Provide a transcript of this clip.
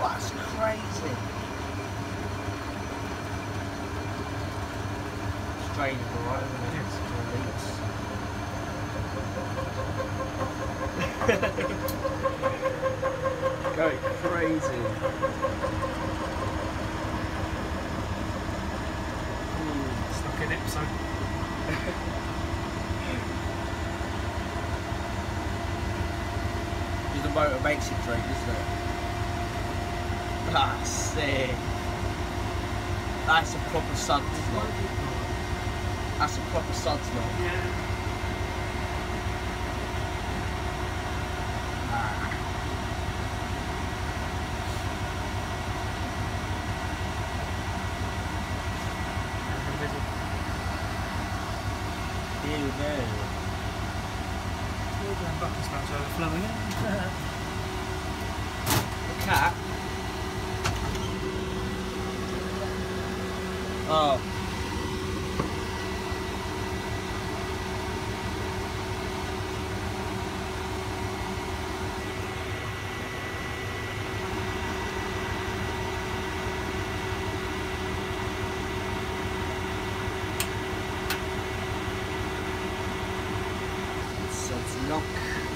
That's crazy. Strange, alright, isn't it? Release. Going crazy. Hmm. Stuck in it, so Just the motor makes it drink, isn't it? That's sick. That's a proper sud lock. That's a proper sud lock. yeah. Ah. in the middle. Here we go. All going bucket spouts overflowing. The cat. Oh. So it's lock.